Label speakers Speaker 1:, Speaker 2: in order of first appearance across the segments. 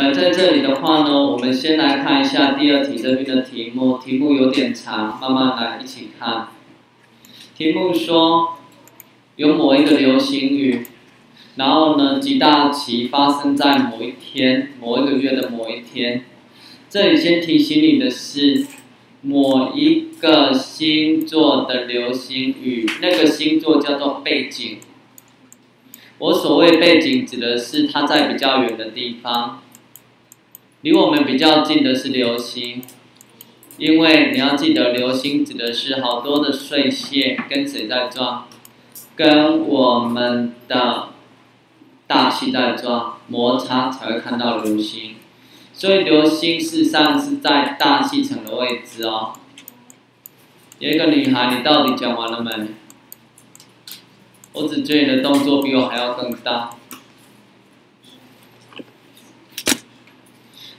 Speaker 1: 呃，在这里的话呢，我们先来看一下第二题这边的题目，题目有点长，慢慢来一起看。题目说，有某一个流星雨，然后呢，极大期发生在某一天，某一个月的某一天。这里先提醒你的是，某一个星座的流星雨，那个星座叫做背景。我所谓背景，指的是它在比较远的地方，离我们比较近的是流星。因为你要记得，流星指的是好多的碎屑跟谁在撞，跟我们的大气在撞，摩擦才会看到流星。所以流星事实上是在大气层的位置哦。有一个女孩，你到底讲完了没？我只觉得你的动作比我还要更大。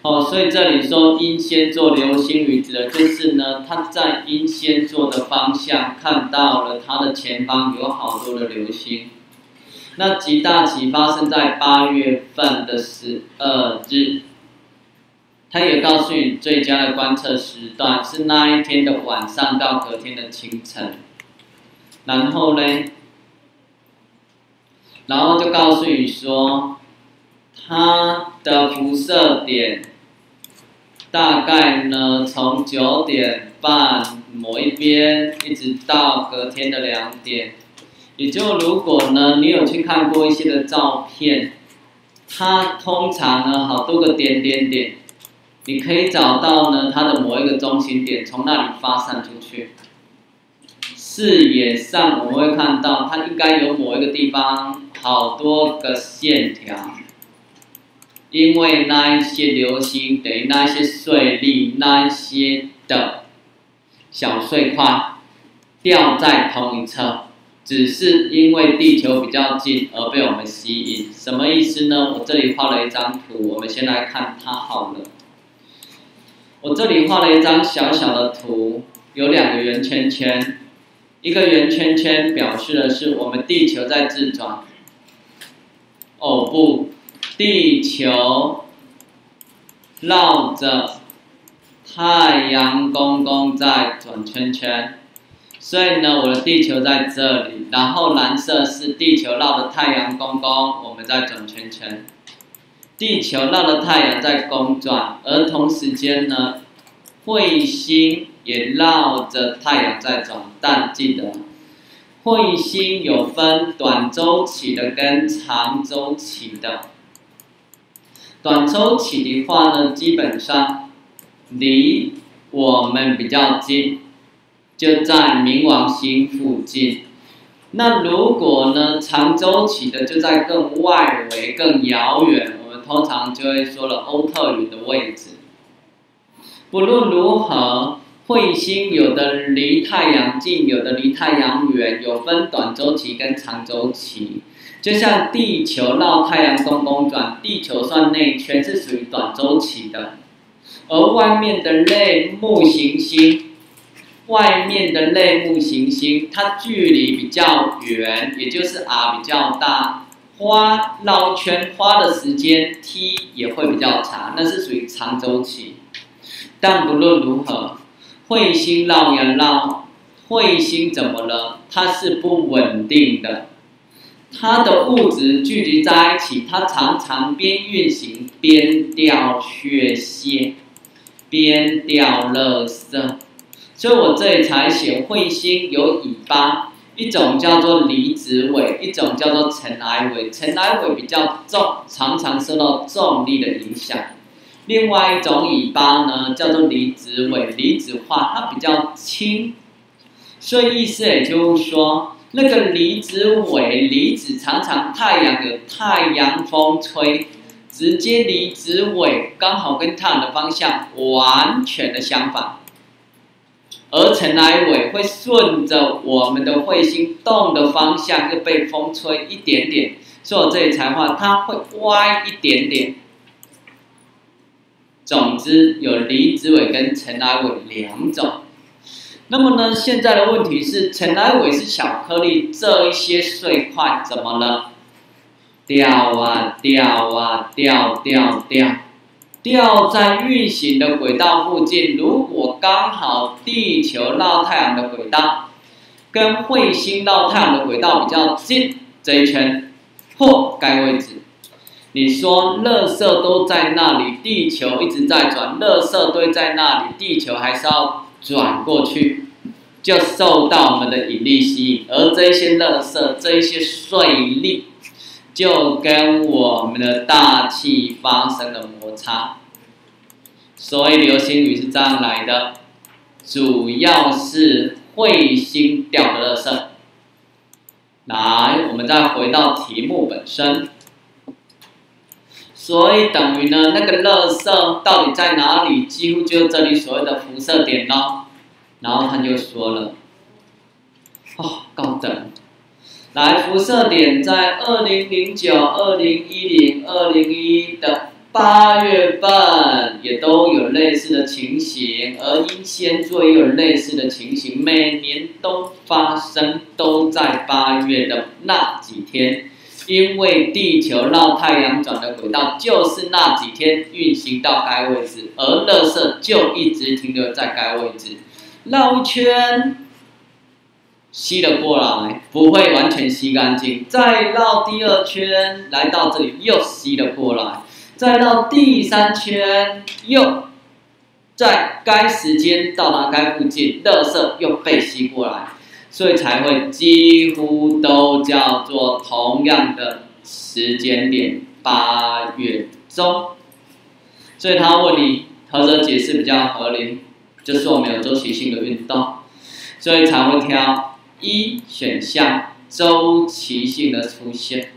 Speaker 1: 哦，所以这里说阴仙座流星雨，指的就是呢，他在阴仙座的方向看到了他的前方有好多的流星。那极大期发生在八月份的十二日，他也告诉你最佳的观测时段是那一天的晚上到隔天的清晨。然后呢，然后就告诉你说，它的辐射点。大概呢，从九点半某一边一直到隔天的两点，也就如果呢，你有去看过一些的照片，它通常呢好多个点点点，你可以找到呢它的某一个中心点，从那里发散出去。视野上我们会看到，它应该有某一个地方好多个线条。因为那一些流星等于那些碎粒，那一些的小碎块掉在同一侧，只是因为地球比较近而被我们吸引。什么意思呢？我这里画了一张图，我们先来看它好了。我这里画了一张小小的图，有两个圆圈圈，一个圆圈圈表示的是我们地球在自转。地球绕着太阳公公在转圈圈，所以呢，我的地球在这里，然后蓝色是地球绕着太阳公公，我们在转圈圈。地球绕着太阳在公转，而同时间呢，彗星也绕着太阳在转，但记得，彗星有分短周期的跟长周期的。短周期的话呢，基本上离我们比较近，就在冥王星附近。那如果呢，长周期的就在更外围、更遥远，我们通常就会说了欧特云的位置。不论如何，彗星有的离太阳近，有的离太阳远，有分短周期跟长周期。就像地球绕太阳公公转，地球算内圈是属于短周期的，而外面的类木行星，外面的类木行星，它距离比较远，也就是 r 比较大，花绕圈花的时间 t 也会比较长，那是属于长周期。但不论如何，彗星绕呀绕，彗星怎么了？它是不稳定的。它的物质聚集在一起，它常常边运行边掉血线，边掉垃圾，所以我这里才写彗星有尾巴，一种叫做离子尾，一种叫做尘埃尾。尘埃尾比较重，常常受到重力的影响。另外一种尾巴呢，叫做离子尾，离子化，它比较轻，所以意思也就是说。那个离子尾，离子常常太阳有太阳风吹，直接离子尾刚好跟太阳的方向完全的相反，而尘埃尾会顺着我们的彗星动的方向又被风吹一点点，所以我这里才画它会歪一点点。总之有离子尾跟尘埃尾两种。那么呢，现在的问题是，尘埃尾是小颗粒，这一些碎块怎么了？掉啊掉啊掉掉掉，掉在运行的轨道附近，如果刚好地球绕太阳的轨道跟彗星绕太阳的轨道比较近这一圈或该位置，你说垃圾都在那里，地球一直在转，垃圾堆在那里，地球还是要转过去，就受到我们的引力吸引，而这些垃圾、这些碎粒。就跟我们的大气发生了摩擦，所以流星雨是这样来的，主要是彗星掉的垃圾。来，我们再回到题目本身，所以等于呢，那个垃圾到底在哪里？几乎就是这里所谓的辐射点咯。然后他就说了，哦，高等。来，辐射点在二零零九、二零一零、二零一的八月份也都有类似的情形，而英仙座也有类似的情形，每年都发生，都在八月的那几天，因为地球绕太阳转的轨道就是那几天运行到该位置，而垃圾就一直停留在该位置，绕一圈。吸了过来，不会完全吸干净。再绕第二圈，来到这里又吸了过来。再绕第三圈，又在该时间到达该附近，垃圾又被吸过来，所以才会几乎都叫做同样的时间点，八月中。所以他问你何者解释比较合理，就是我们有周期性的运动，所以才会挑。一选项周期性的出现，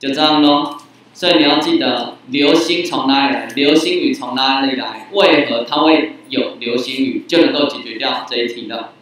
Speaker 1: 就这样咯。所以你要记得，流星从哪里来？流星雨从哪里来？为何它会有流星雨？就能够解决掉这一题了。